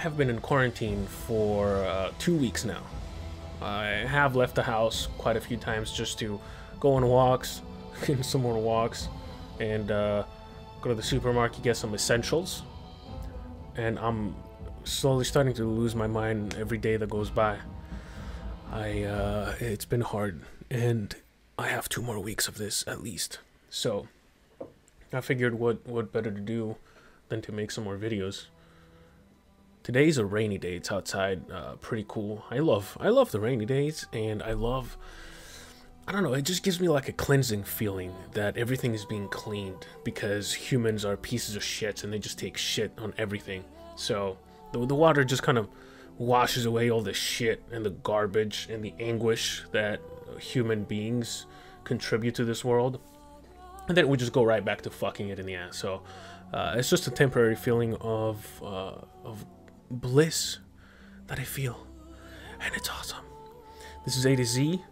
have been in quarantine for uh, two weeks now. I have left the house quite a few times just to go on walks, get some more walks, and uh, go to the supermarket, get some essentials. And I'm slowly starting to lose my mind every day that goes by. I, uh, it's been hard, and I have two more weeks of this at least. So, I figured what, what better to do than to make some more videos. Today's a rainy day. It's outside, uh, pretty cool. I love, I love the rainy days, and I love, I don't know, it just gives me like a cleansing feeling that everything is being cleaned because humans are pieces of shit and they just take shit on everything. So, the, the water just kind of washes away all the shit and the garbage and the anguish that human beings contribute to this world. And then we just go right back to fucking it in the ass. So uh, it's just a temporary feeling of, uh, of bliss that I feel. And it's awesome. This is A to Z.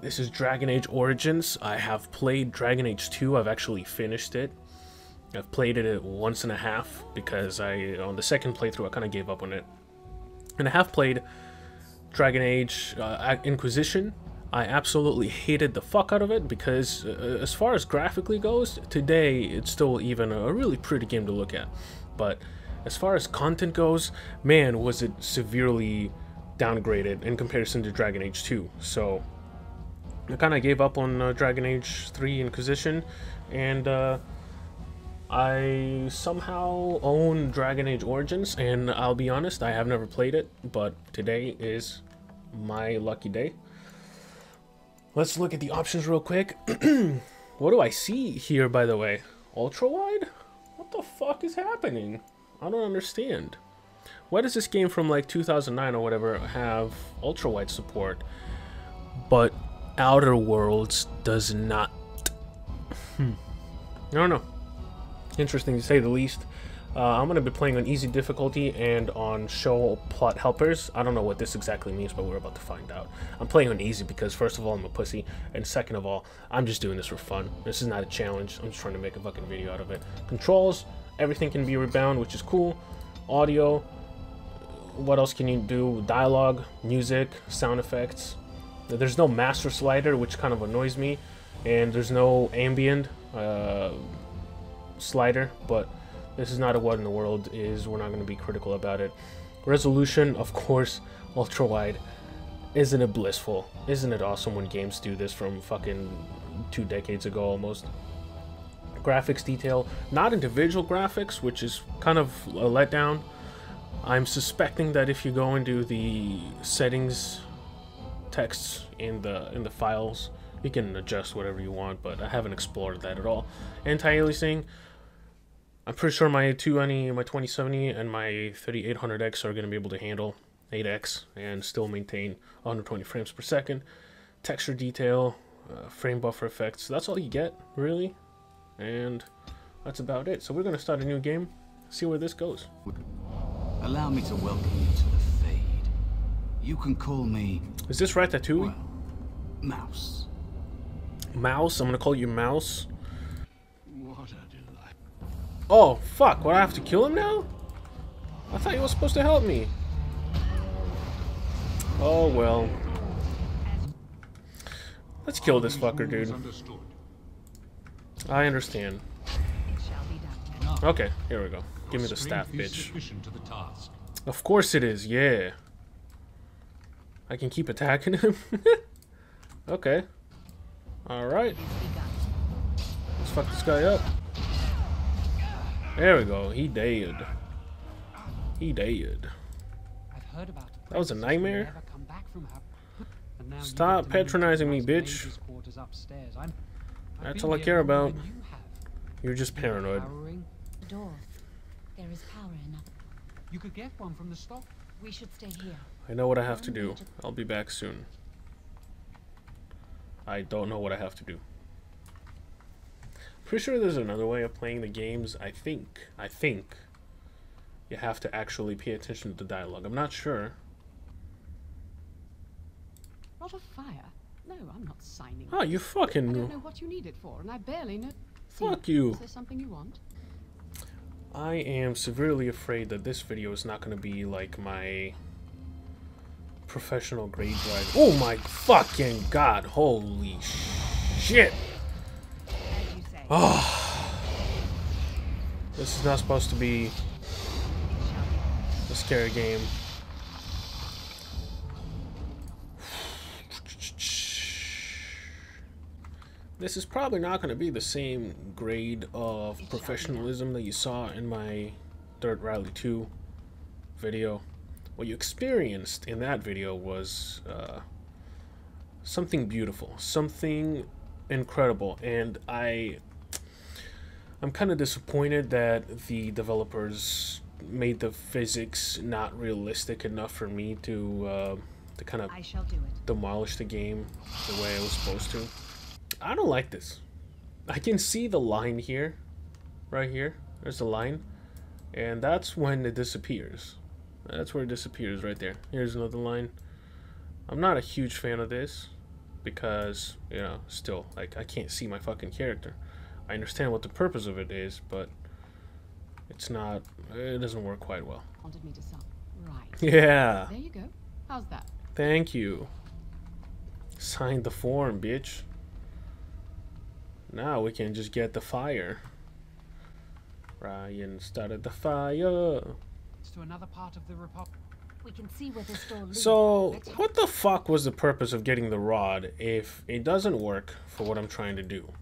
This is Dragon Age Origins. I have played Dragon Age 2. I've actually finished it. I've played it once and a half because I, on the second playthrough, I kind of gave up on it and I have played Dragon Age uh, Inquisition. I absolutely hated the fuck out of it because uh, as far as graphically goes, today it's still even a really pretty game to look at. But as far as content goes, man, was it severely downgraded in comparison to Dragon Age 2. So I kind of gave up on uh, Dragon Age 3 Inquisition and uh, I somehow own Dragon Age Origins, and I'll be honest, I have never played it, but today is my lucky day. Let's look at the options real quick. what do I see here, by the way? Ultra wide? What the fuck is happening? I don't understand. Why does this game from like 2009 or whatever have ultra wide support, but Outer Worlds does not? Hmm. I don't know. Interesting to say the least. Uh, I'm going to be playing on easy difficulty and on show plot helpers. I don't know what this exactly means, but we're about to find out. I'm playing on easy because first of all, I'm a pussy, and second of all, I'm just doing this for fun. This is not a challenge. I'm just trying to make a fucking video out of it. Controls, everything can be rebound, which is cool. Audio, what else can you do? Dialogue, music, sound effects. There's no master slider, which kind of annoys me, and there's no ambient. Uh, slider, but this is not a what in the world is. We're not going to be critical about it. Resolution, of course, ultra wide. Isn't it blissful? Isn't it awesome when games do this from fucking two decades ago almost? Graphics detail, not individual graphics, which is kind of a letdown. I'm suspecting that if you go into the settings texts in the in the files, you can adjust whatever you want, but I haven't explored that at all. Anti-aliasing, I'm pretty sure my 290, my 2070, and my 3800X are going to be able to handle 8X and still maintain 120 frames per second. Texture detail, uh, frame buffer effects, that's all you get, really. And that's about it. So we're going to start a new game, see where this goes. Allow me to welcome you to the Fade. You can call me... Is this Ratatouille? Well, Mouse. Mouse? I'm going to call you Mouse. Oh, fuck. What, I have to kill him now? I thought you were supposed to help me. Oh, well. Let's kill this fucker, dude. I understand. Okay, here we go. Give me the staff, bitch. Of course it is, yeah. I can keep attacking him? okay. Alright. Let's fuck this guy up. There we go. He dead. He dead. That was a nightmare? Stop patronizing me, bitch. That's all I care about. You're just paranoid. Door. There is power in You could get one from the stock. We should stay here. I know what I have to do. I'll be back soon. I don't know what I have to do. Pretty sure there's another way of playing the games. I think. I think. You have to actually pay attention to the dialogue. I'm not sure. Not a fire. No, I'm not signing. Oh, you fucking. I don't know what you need it for, and I barely know. Fuck you. Is there something you want? I am severely afraid that this video is not going to be like my professional grade drive. Oh my fucking god! Holy shit! As you say, Oh, this is not supposed to be it shall be. a scary game. This is probably not going to be the same grade of professionalism that you saw in my Dirt Rally 2 video. What you experienced in that video was uh, something beautiful, something incredible, and I I'm kind of disappointed that the developers made the physics not realistic enough for me to uh, to kind of demolish the game the way I was supposed to. I don't like this. I can see the line here, right here. There's a line, and that's when it disappears. That's where it disappears right there. Here's another line. I'm not a huge fan of this because you know, still like I can't see my fucking character. I understand what the purpose of it is, but it's not. It doesn't work quite well. Wanted me to. Right. Yeah. There you go. How's that? Thank you. Sign the form, bitch. Now we can just get the fire. Ryan started the fire. To another part of the Republic. We can see where this door leads. So, what the fuck was the purpose of getting the rod if it doesn't work for what I'm trying to do?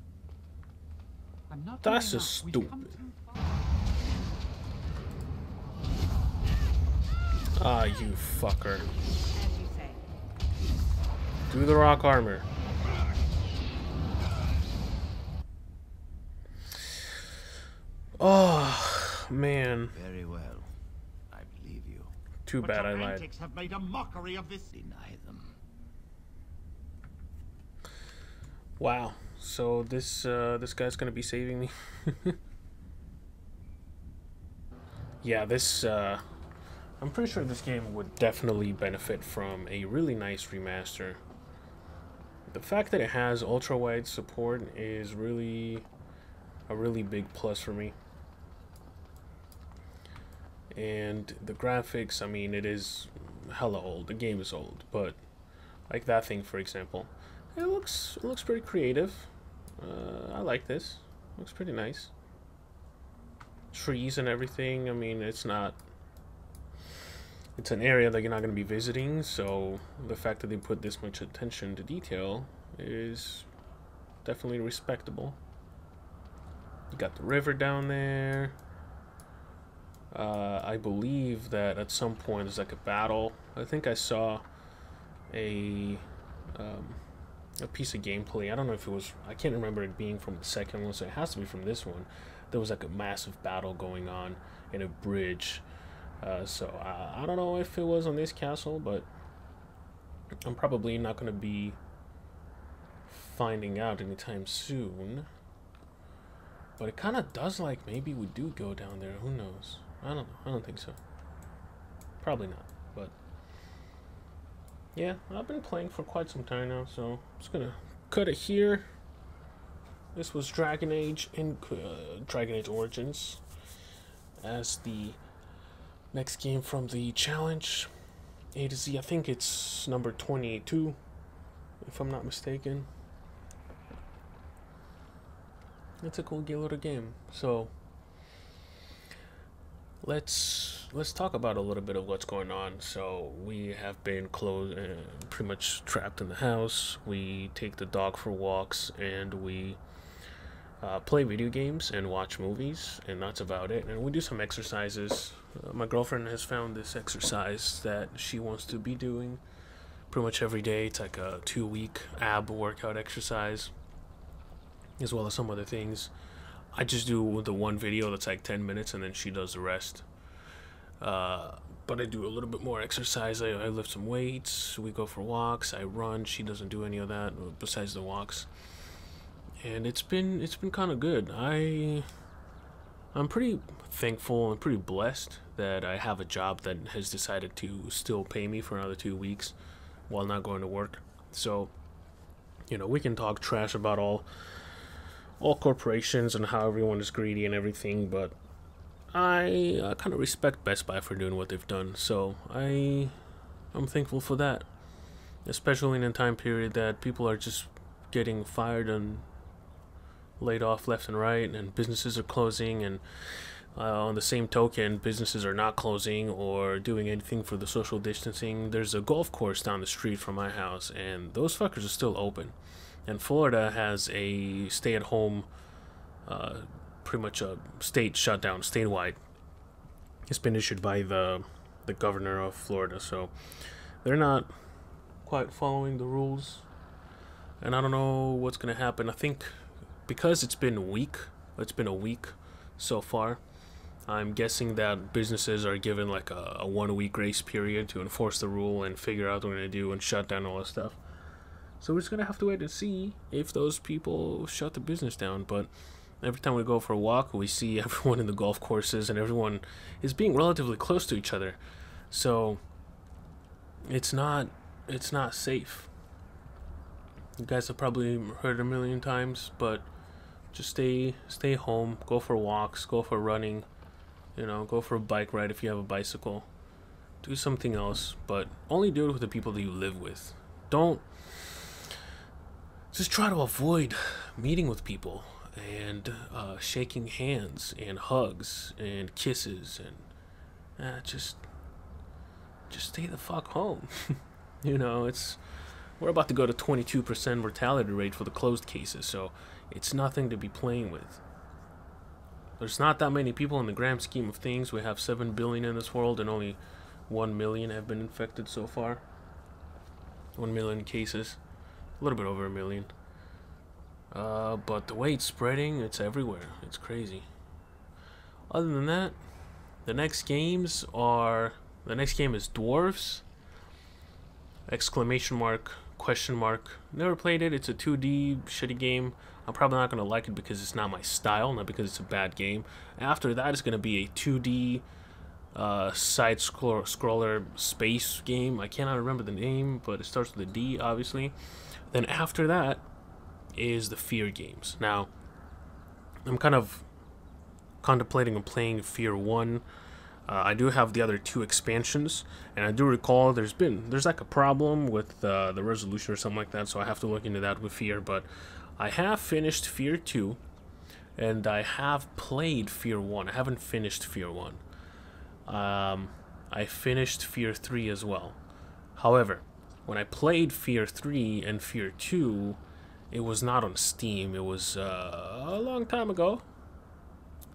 I'm not That's just enough. We've come stupid. Ah, you fucker. As you say. Do the rock armor. Oh, man. Very well. I believe you. Too But bad I your lied. antics have made a mockery of this. Deny them. Wow. So this uh, this guy's gonna be saving me. yeah, this uh, I'm pretty sure this game would definitely benefit from a really nice remaster. The fact that it has ultra wide support is really a really big plus for me. And the graphics, I mean, it is hella old. The game is old, but like that thing, for example. It looks it looks pretty creative. Uh, I like this. Looks pretty nice. Trees and everything. I mean, it's not. It's an area that you're not going to be visiting, so the fact that they put this much attention to detail is definitely respectable. You got the river down there. Uh, I believe that at some point there's like a battle. I think I saw a um, a piece of gameplay. I don't know if it was. I can't remember it being from the second one, so it has to be from this one. There was like a massive battle going on in a bridge. Uh, so I, I don't know if it was on this castle, but I'm probably not gonna be finding out anytime soon. But it kind of does like maybe we do go down there. Who knows? I don't know. I don't think so. Probably not. But yeah, I've been playing for quite some time now, so I'm just gonna cut it here. This was Dragon Age in uh, Dragon Age Origins as the next game from the challenge A to Z. I think it's number 22, if I'm not mistaken. It's a cool little game. So let's let's talk about a little bit of what's going on. So we have been closed, uh, pretty much trapped in the house. We take the dog for walks, and we uh, play video games and watch movies, and that's about it. And we do some exercises. Uh, my girlfriend has found this exercise that she wants to be doing pretty much every day. It's like a two-week ab workout exercise, as well as some other things. I just do the one video that's like 10 minutes, and then she does the rest. Uh, but I do a little bit more exercise. I, I lift some weights. We go for walks. I run. She doesn't do any of that uh, besides the walks. And it's been it's been kind of good. I I'm pretty thankful and pretty blessed that I have a job that has decided to still pay me for another two weeks while not going to work. So, you know, we can talk trash about all all corporations and how everyone is greedy and everything, but I, I kind of respect Best Buy for doing what they've done. So I, I'm thankful for that. Especially in a time period that people are just getting fired and laid off left and right, and businesses are closing, and uh, on the same token, businesses are not closing or doing anything for the social distancing. There's a golf course down the street from my house, and those fuckers are still open. And Florida has a stay at home, uh, pretty much a state shutdown, statewide. It's been issued by the, the governor of Florida, so they're not quite following the rules. And I don't know what's going to happen. I think because it's been a week, it's been a week so far I'm guessing that businesses are given like a, a one week grace period to enforce the rule and figure out what they're going to do and shut down all this stuff. So we're just to have to wait and see if those people shut the business down. But every time we go for a walk, we see everyone in the golf courses and everyone is being relatively close to each other. So it's not it's not safe. You guys have probably heard a million times, but just stay stay home, go for walks, go for running you know, go for a bike ride if you have a bicycle. Do something else, but only do it with the people that you live with. Don't just try to avoid meeting with people and uh, shaking hands and hugs and kisses and uh, just just stay the fuck home. you know, it's we're about to go to 22% mortality rate for the closed cases, so it's nothing to be playing with. There's not that many people in the grand scheme of things. We have 7 billion in this world and only 1 million have been infected so far. 1 million cases. A little bit over a million. Uh, but the way it's spreading, it's everywhere. It's crazy. Other than that, the next games are... The next game is Dwarves. Exclamation mark, question mark. Never played it. It's a 2D shitty game. I'm probably not going to like it because it's not my style, not because it's a bad game. After that, it's going to be a 2D uh, side scroller, scroller space game. I cannot remember the name, but it starts with a D, obviously. Then after that is the Fear games. Now, I'm kind of contemplating on playing Fear 1. Uh, I do have the other two expansions, and I do recall there's been there's like a problem with uh, the resolution or something like that, so I have to look into that with Fear. But I have finished Fear 2, and I have played Fear 1. I haven't finished Fear 1. Um, I finished Fear 3 as well. However, when I played Fear 3 and Fear 2, it was not on Steam. It was uh, a long time ago.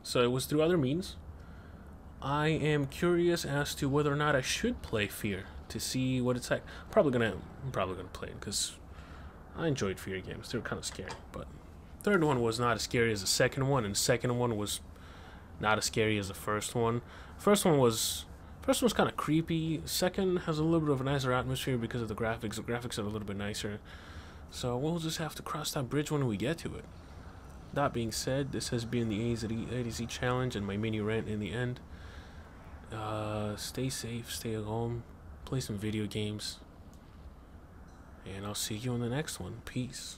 So it was through other means. I am curious as to whether or not I should play Fear to see what it's like. Probably gonna, I'm probably gonna play it because I enjoyed fear games. They were kind of scary, but third one was not as scary as the second one, and second one was not as scary as the first one. First one was first one was kind of creepy. Second has a little bit of a nicer atmosphere because of the graphics. The graphics are a little bit nicer. So we'll just have to cross that bridge when we get to it. That being said, this has been the A to challenge and my mini rant in the end. Uh, stay safe, stay at home, play some video games. And I'll see you in the next one. Peace.